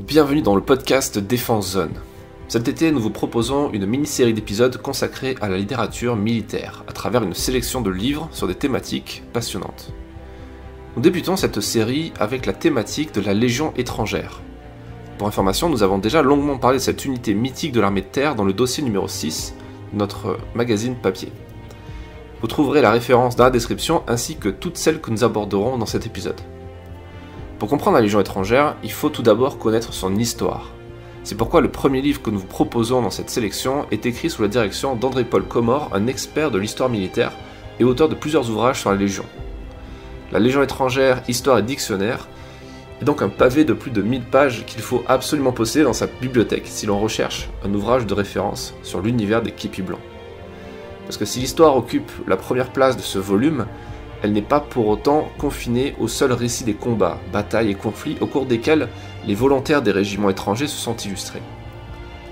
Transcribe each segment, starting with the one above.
Bienvenue dans le podcast Défense Zone. Cet été, nous vous proposons une mini-série d'épisodes consacrés à la littérature militaire, à travers une sélection de livres sur des thématiques passionnantes. Nous débutons cette série avec la thématique de la Légion étrangère. Pour information, nous avons déjà longuement parlé de cette unité mythique de l'armée de terre dans le dossier numéro 6, notre magazine papier. Vous trouverez la référence dans la description ainsi que toutes celles que nous aborderons dans cet épisode. Pour comprendre la Légion étrangère, il faut tout d'abord connaître son histoire. C'est pourquoi le premier livre que nous vous proposons dans cette sélection est écrit sous la direction d'André-Paul Comor, un expert de l'histoire militaire et auteur de plusieurs ouvrages sur la Légion. La Légion étrangère, Histoire et Dictionnaire est donc un pavé de plus de 1000 pages qu'il faut absolument posséder dans sa bibliothèque si l'on recherche un ouvrage de référence sur l'univers des képis blancs. Parce que si l'histoire occupe la première place de ce volume, elle n'est pas pour autant confinée au seul récit des combats, batailles et conflits au cours desquels les volontaires des régiments étrangers se sont illustrés.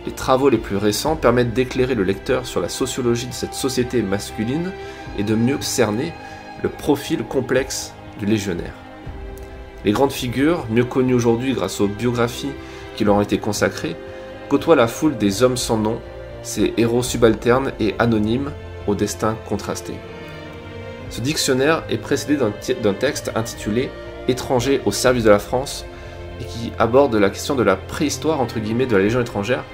Les travaux les plus récents permettent d'éclairer le lecteur sur la sociologie de cette société masculine et de mieux cerner le profil complexe du légionnaire. Les grandes figures, mieux connues aujourd'hui grâce aux biographies qui leur ont été consacrées, côtoient la foule des hommes sans nom, ces héros subalternes et anonymes au destin contrasté. Ce dictionnaire est précédé d'un texte intitulé Étrangers au service de la France et qui aborde la question de la préhistoire entre guillemets de la Légion étrangère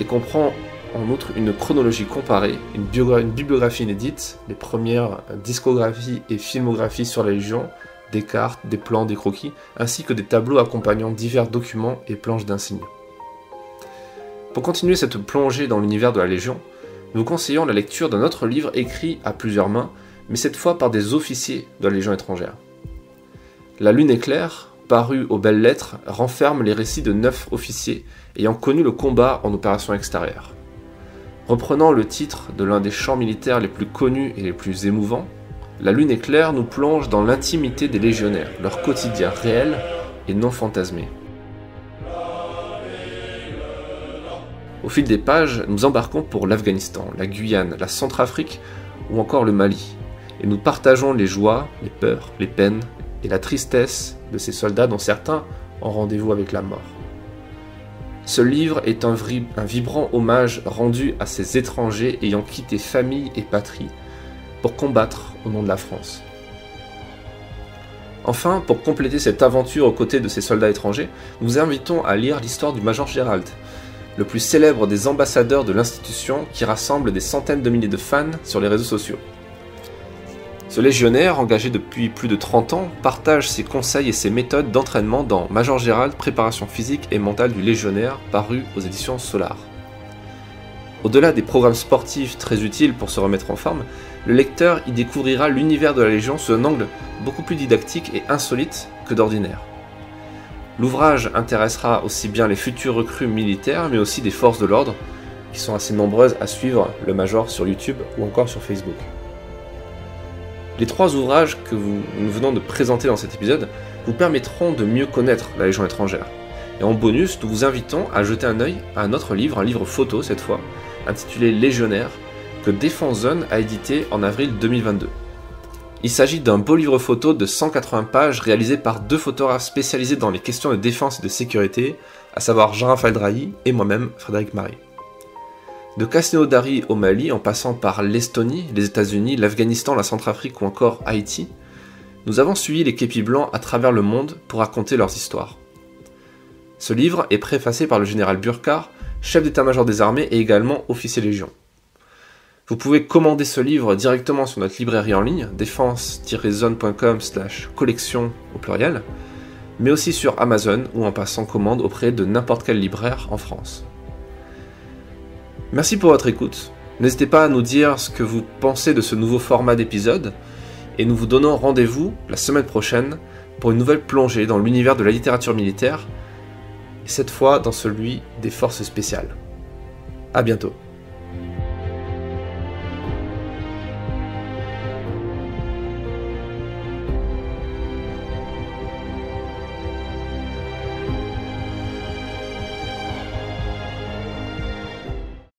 et comprend en outre une chronologie comparée, une, une bibliographie inédite, les premières discographies et filmographies sur la Légion, des cartes, des plans, des croquis, ainsi que des tableaux accompagnant divers documents et planches d'insignes. Pour continuer cette plongée dans l'univers de la Légion, nous conseillons la lecture d'un autre livre écrit à plusieurs mains mais cette fois par des officiers de la Légion étrangère. La Lune éclair, paru aux belles lettres, renferme les récits de neuf officiers ayant connu le combat en opération extérieure. Reprenant le titre de l'un des champs militaires les plus connus et les plus émouvants, La Lune éclair nous plonge dans l'intimité des légionnaires, leur quotidien réel et non fantasmé. Au fil des pages, nous embarquons pour l'Afghanistan, la Guyane, la Centrafrique ou encore le Mali, et nous partageons les joies, les peurs, les peines et la tristesse de ces soldats dont certains ont rendez-vous avec la mort. Ce livre est un, un, vibrant hommage rendu à ces étrangers ayant quitté famille et patrie pour combattre au nom de la France. Enfin, pour compléter cette aventure aux côtés de ces soldats étrangers, nous vous invitons à lire l'histoire du Major Gérald, le plus célèbre des ambassadeurs de l'institution qui rassemble des centaines de milliers de fans sur les réseaux sociaux. Ce légionnaire, engagé depuis plus de 30 ans, partage ses conseils et ses méthodes d'entraînement dans Major Gérald, préparation physique et mentale du légionnaire, paru aux éditions Solar. Au-delà des programmes sportifs très utiles pour se remettre en forme, le lecteur y découvrira l'univers de la Légion sous un angle beaucoup plus didactique et insolite que d'ordinaire. L'ouvrage intéressera aussi bien les futurs recrues militaires, mais aussi des forces de l'ordre, qui sont assez nombreuses à suivre le Major sur YouTube ou encore sur Facebook. Les trois ouvrages que nous venons de présenter dans cet épisode vous permettront de mieux connaître la Légion étrangère. Et en bonus, nous vous invitons à jeter un œil à un autre livre, un livre photo cette fois, intitulé Légionnaire, que Défense Zone a édité en avril 2022. Il s'agit d'un beau livre photo de 180 pages réalisé par deux photographes spécialisés dans les questions de défense et de sécurité, à savoir Jean-Raphaël Drahi et moi-même, Frédéric Marie. De Dari au Mali, en passant par l'Estonie, les États-Unis, l'Afghanistan, la Centrafrique ou encore Haïti, nous avons suivi les képis blancs à travers le monde pour raconter leurs histoires. Ce livre est préfacé par le général Burkhardt, chef d'état-major des armées et également officier légion. Vous pouvez commander ce livre directement sur notre librairie en ligne, défense-zone.com slash collection au pluriel, mais aussi sur Amazon ou en passant commande auprès de n'importe quel libraire en France. Merci pour votre écoute. N'hésitez pas à nous dire ce que vous pensez de ce nouveau format d'épisode et nous vous donnons rendez-vous la semaine prochaine pour une nouvelle plongée dans l'univers de la littérature militaire et cette fois dans celui des forces spéciales. A bientôt.